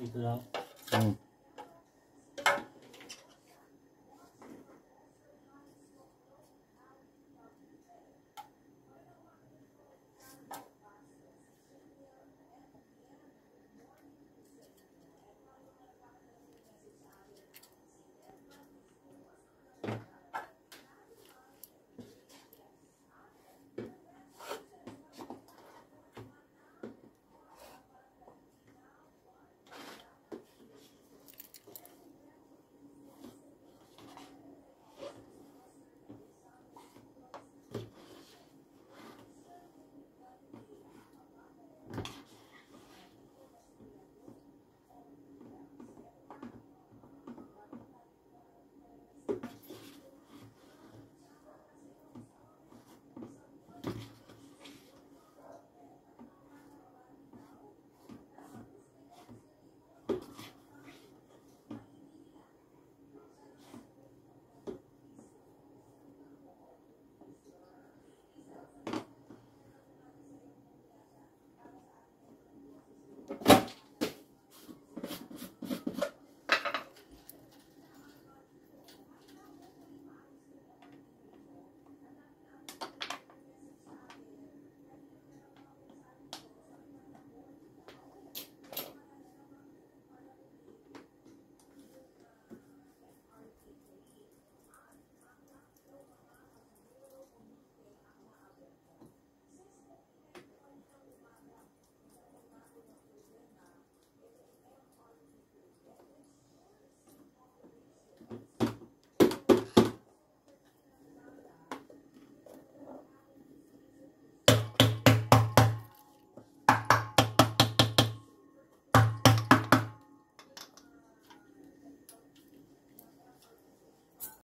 你知道？嗯。